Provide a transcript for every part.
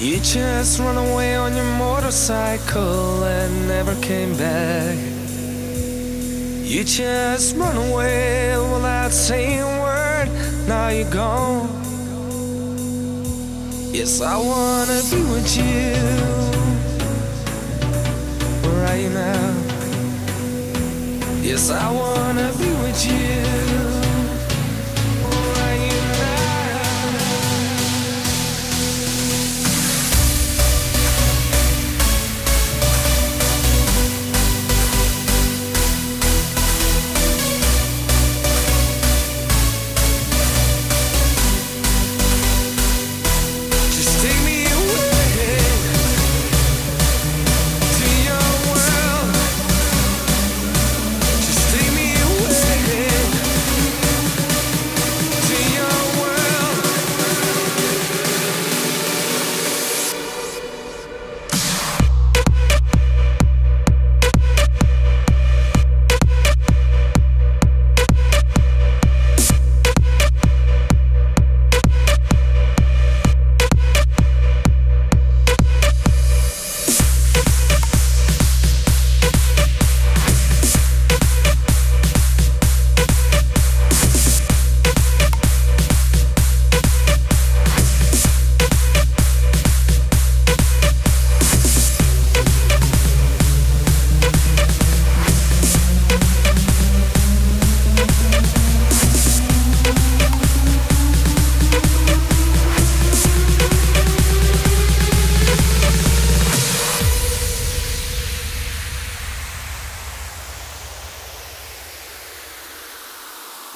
You just run away on your motorcycle and never came back. You just run away without saying a word. Now you're gone. Yes, I wanna be with you. Where are you now? Yes, I wanna be with you.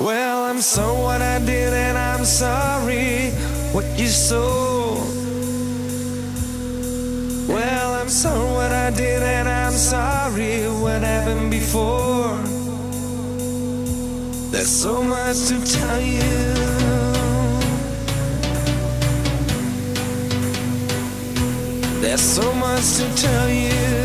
Well, I'm sorry what I did, and I'm sorry what you saw. Well, I'm sorry what I did, and I'm sorry what happened before. There's so much to tell you. There's so much to tell you.